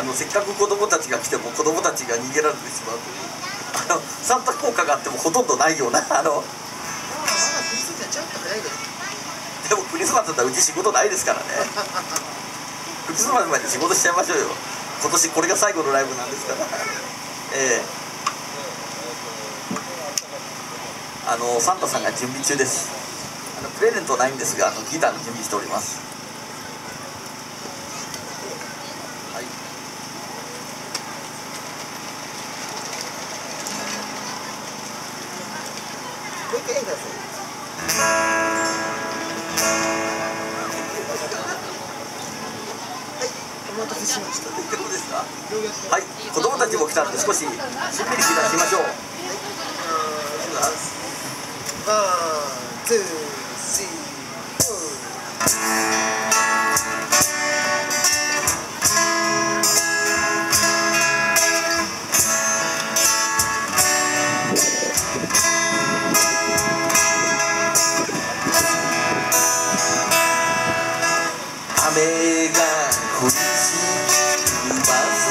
あのせっかく子供たちが来ても子供たちが逃げられてしまうという。あ のサンタ効果があってもほとんどないようなあの。ですでもクリスマスだったらうち仕事ないですからね。クリスマスまで仕事しちゃいましょうよ。今年これが最後のライブなんですから。ええ。あのサンタさんが準備中です。あのプレゼントないんですがあのギターの準備しております。もう一回やりくださいはいお待たせしました。どうですかはい子供たちも来た。ので少ししんみり気がしましょう one、two、three、雨が降りしきバス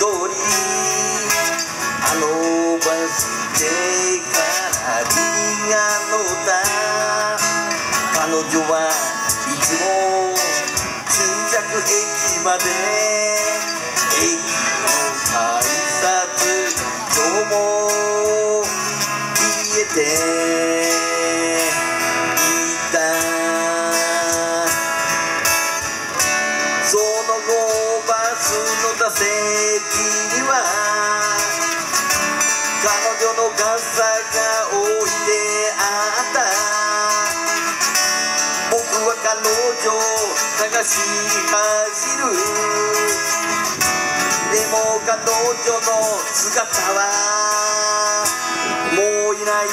通りあのバス停からリが乗った彼女はいつも終着駅まで駅の改札今日も消えて傘が置いてあった僕は彼女を探し走る。でも彼女の姿はもういない。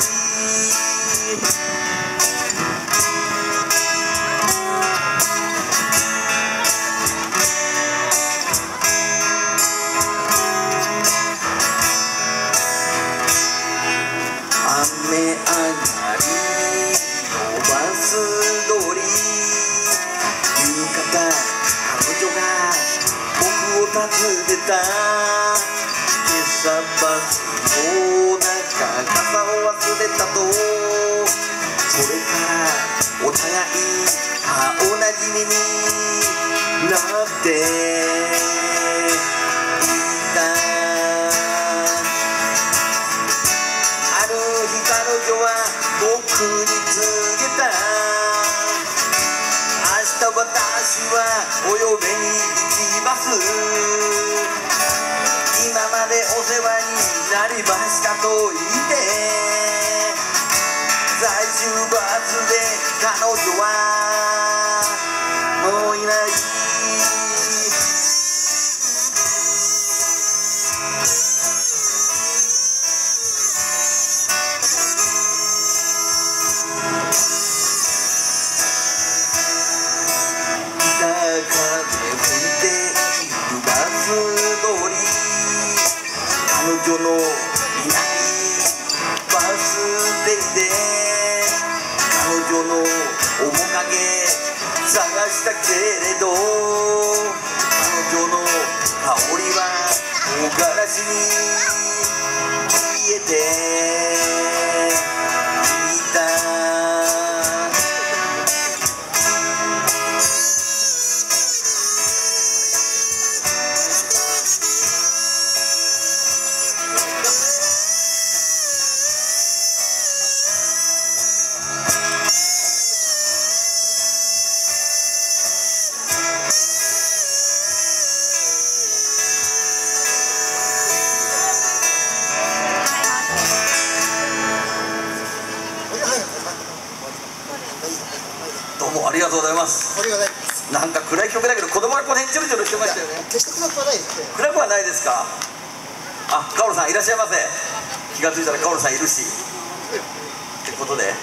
た今朝バスの中傘を忘れたとそれからお互い顔なじみになって僕に告げた。明日私はお嫁に行きと言って最終バスで彼女はもういない北風吹いているバス通り。彼女の探したけれど彼女の香りは唐辛子に消えて。もありがとうございます。これがないです。なんか暗い曲だけど子供がこの辺ジョロジョロしてましたよね。決して暗くはないですね。暗くはないですか？あカオルさんいらっしゃいませ。気がついたらカオルさんいるし。ってことで